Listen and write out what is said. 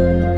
you.